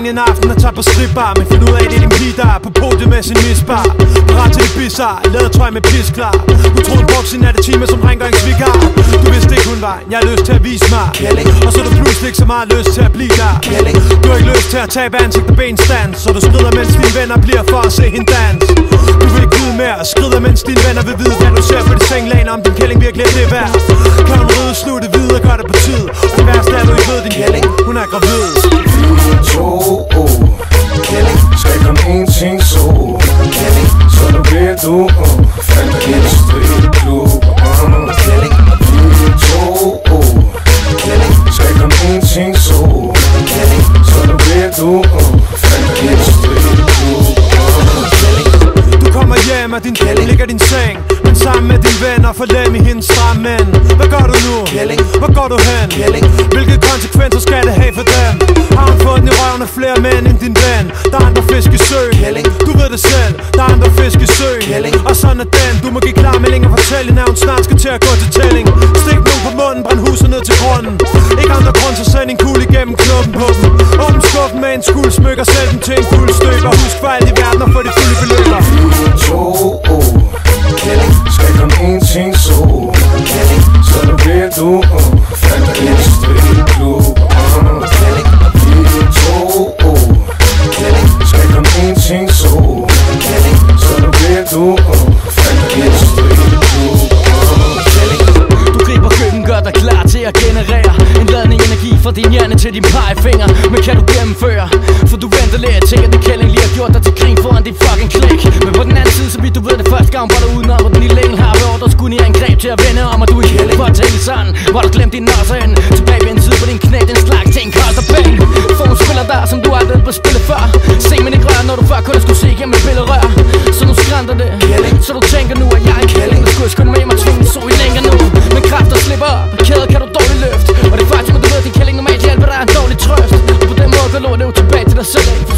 drengen en aften og tager på stripbar Men find ud af, det er din pige, der er på podiet med sin misbar Parat til det bizarre, lader trøj med pisklar. Du troede voksen er det time som rengøringsvikar Du vidste ikke hun var, jeg har lyst til at vise mig. Og så er du pludselig ikke så meget lyst til at blive der. Du har ikke lyst til at tabe ansigt og benstand Så du skrider mens dine venner bliver for at se hende dans. Du vil ikke vide mere, skrider mens dine venner vil vide Hvad du ser på de senglaner, om din kælling virkelig er det værd. Kan hun rydde, slutte videre, gør det på tid. Og det værste er, du ikke ved, din kælling, hun er gravid to Kælling Skal komme en ting så Kælling Så nu bliver du uh, Fandt dig en stripklub uh. Kælling to Kælling Skal komme en ting så Kælling Så nu bliver du uh, Fandt dig en stripklub uh. Du kommer hjem af din kælling Ligger din seng Men sammen med dine venner For lem i hendes stramme Hvad gør du nu? Kælling. Hvor går du hen? Kælling. Hvilke konsekvenser skal det have for dem? Det selv. Der er andre fisk i søen. Kælling. Og sådan er den. Du må give klar melding og fortælle at hun snart skal til at gå til tælling. Stik nogen på munden Brænd huset ned til grunden. Ikke andre grund så send en kugle igennem knuppen på dem. Åbn skuffen med en skuld Smykker selv den til en fuld støber Husk for alt i verden og få de fulde beløber to Kælling Skal komme en ting så. Kælling Så nu bliver du uh, til din pegefinger Men kan du gennemføre? For du venter lidt til at det kælling lige har gjort dig til grin foran din fucking klik Men på den anden side, så vidt du ved det første gang Var du udenom, og den lille engel har ved ordre skulle i angreb til at vende om Og du er kælling for at tænke sådan Hvor du glemt din nosser hen Tilbage ved en tid på din knæ, den slags ting koster penge For hun spiller der, som du aldrig på spillet før. Se men ikke rør, når du før kun skulle se gennem et billedrør Så nu skrænter det. Så du tænker nu, at jeg er en kælling Der skulle jeg skynde med mig tvinge så i længere nu. Men kræfter slipper op, løft Og det er faktisk, at du ved, at